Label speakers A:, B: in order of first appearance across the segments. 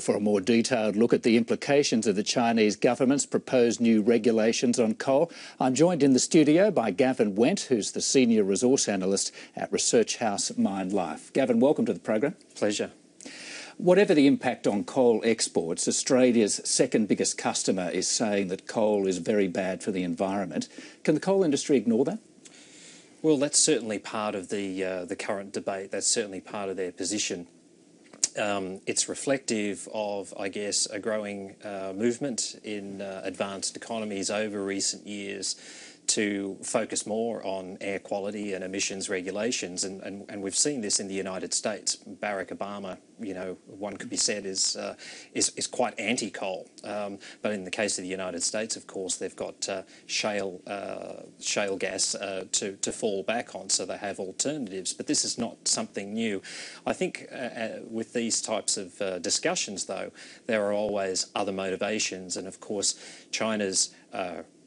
A: For a more detailed look at the implications of the Chinese government's proposed new regulations on coal, I'm joined in the studio by Gavin Wendt, who's the Senior Resource Analyst at Research House MineLife. Gavin, welcome to the program.
B: Pleasure.
A: Whatever the impact on coal exports, Australia's second biggest customer is saying that coal is very bad for the environment. Can the coal industry ignore that?
B: Well, that's certainly part of the uh, the current debate. That's certainly part of their position. Um, it's reflective of, I guess, a growing uh, movement in uh, advanced economies over recent years to focus more on air quality and emissions regulations. And, and, and we've seen this in the United States. Barack Obama, you know, one could be said is, uh, is, is quite anti-coal. Um, but in the case of the United States, of course, they've got uh, shale, uh, shale gas uh, to, to fall back on, so they have alternatives. But this is not something new. I think uh, uh, with these types of discussions, though, there are always other motivations. And of course, China's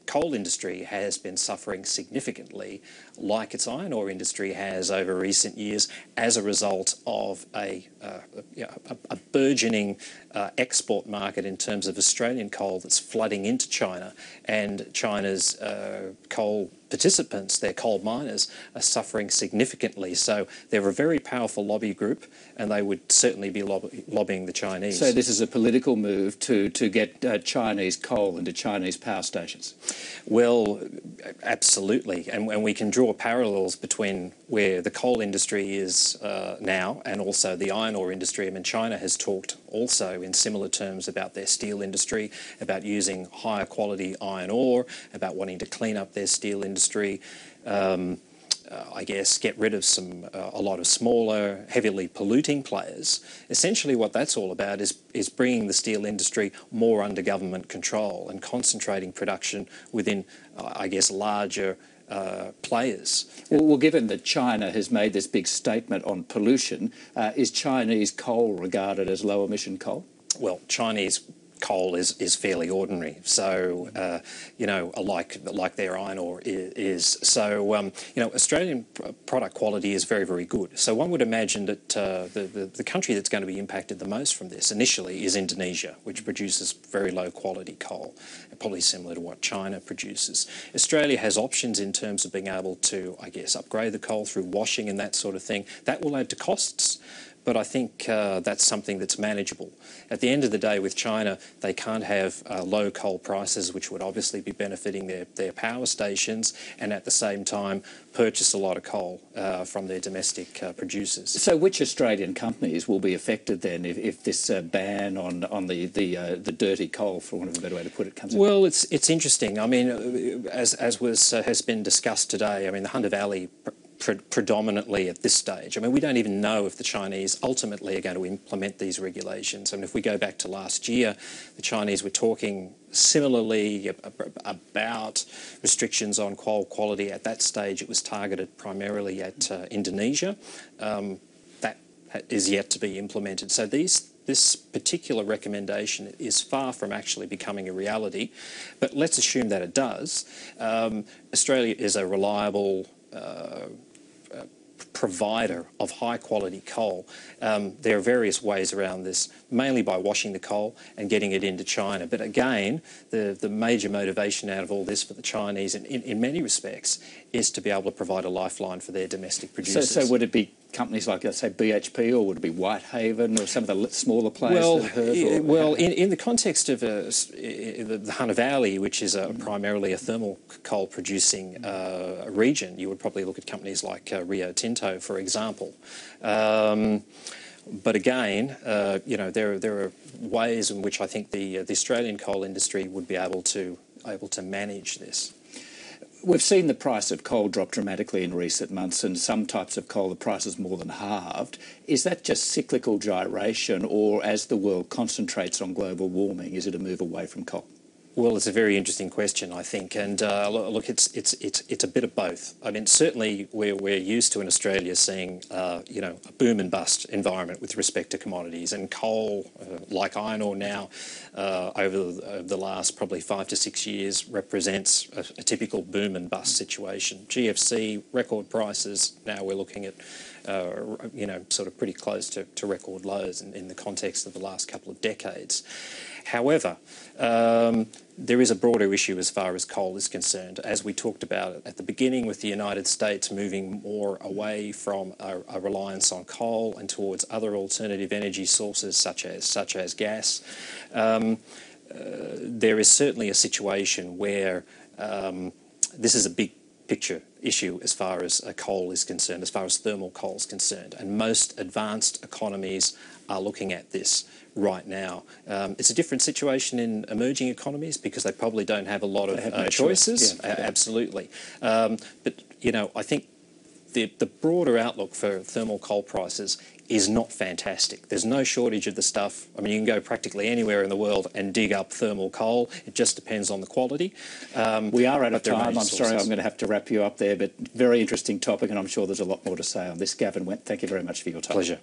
B: coal industry has been suffering significantly, like its iron ore industry has over recent years, as a result of a, uh, a, a burgeoning uh, export market in terms of Australian coal that's flooding into China, and China's uh, coal participants, their coal miners, are suffering significantly. So they're a very powerful lobby group, and they would certainly be lobby lobbying the Chinese.
A: So this is a political move to to get uh, Chinese coal into Chinese power stations.
B: Well, absolutely, and, and we can draw parallels between where the coal industry is uh, now and also the iron ore industry. I mean, China has talked also in similar terms about their steel industry, about using higher quality iron ore, about wanting to clean up their steel industry. Um, uh, I guess, get rid of some uh, a lot of smaller, heavily polluting players. Essentially, what that's all about is is bringing the steel industry more under government control and concentrating production within, uh, I guess, larger uh, players.
A: Well, well, given that China has made this big statement on pollution, uh, is Chinese coal regarded as low emission coal?
B: Well, Chinese coal is, is fairly ordinary. So, uh, you know, like like their iron ore is. So, um, you know, Australian product quality is very, very good. So one would imagine that uh, the, the, the, country that's going to be impacted the most from this initially is Indonesia, which produces very low quality coal, probably similar to what China produces. Australia has options in terms of being able to, I guess, upgrade the coal through washing and that sort of thing. That will add to costs but I think uh, that's something that's manageable. At the end of the day, with China, they can't have uh, low coal prices, which would obviously be benefiting their, their power stations, and at the same time purchase a lot of coal uh, from their domestic uh, producers.
A: So, which Australian companies will be affected then if, if this uh, ban on on the the, uh, the dirty coal, for want of a better way to put it, comes?
B: Well, in? it's it's interesting. I mean, as as was has been discussed today. I mean, the Hunter Valley pre predominantly at this stage. I mean, we don't even know if the Chinese ultimately are going to implement these regulations. I mean, if we go back to last year, the Chinese were talking similarly about restrictions on coal quality. At that stage, it was targeted primarily at uh, Indonesia. Um, that is yet to be implemented. So these this particular recommendation is far from actually becoming a reality, but let's assume that it does. Um, Australia is a reliable provider of high quality coal. Um, there are various ways around this, mainly by washing the coal and getting it into China. But again, the, the major motivation out of all this for the Chinese, in, in, in many respects, is to be able to provide a lifeline for their domestic producers.
A: So, so would it be companies like, let's say, BHP, or would it be Whitehaven, or some of the smaller players?
B: Well, heard, well, in, in the context of uh, the Hunter Valley, which is a, primarily a thermal coal producing uh, region, you would probably look at companies like uh, Rio Tinto, for example. Um, but again, uh, you know, there there are ways in which I think the uh, the Australian coal industry would be able to able to manage this.
A: We've seen the price of coal drop dramatically in recent months, and some types of coal, the price has more than halved. Is that just cyclical gyration, or as the world concentrates on global warming, is it a move away from coal?
B: Well, it's a very interesting question, I think, and uh, look, it's it's it's it's a bit of both. I mean, certainly we're we're used to in Australia seeing uh, you know a boom and bust environment with respect to commodities, and coal, uh, like iron ore now, uh, over the, the, last probably five to six years represents a, a, typical boom and bust situation. GFC record prices. Now we're looking at uh, you know, sort of pretty close to, to record lows in, in the context of the last couple of decades. However, um, there is a broader issue as far as coal is concerned. As we talked about at the beginning, with the United States moving more away from a, a reliance on coal and towards other alternative energy sources such as such as gas, um, uh, there is certainly a situation where um, this is a big picture issue as far as coal is concerned, as far as thermal coal is concerned. And most advanced economies are looking at this right now. Um, it's a different situation in emerging economies because they probably don't have a lot of
A: no
B: uh, choices.
A: Yeah, yeah.
B: Absolutely. Um, but, you know, I think the, the broader outlook for thermal coal prices is not fantastic. There's no shortage of the stuff. I mean, you can go practically anywhere in the world and dig up thermal coal. It just depends on the quality. Um,
A: We are out of time. I'm
B: major
A: sorry. I'm going to have to wrap you up there, but very interesting topic, and I'm sure there's a lot more to say on this. Gavin Wendt, thank you very much for your time.
B: Pleasure.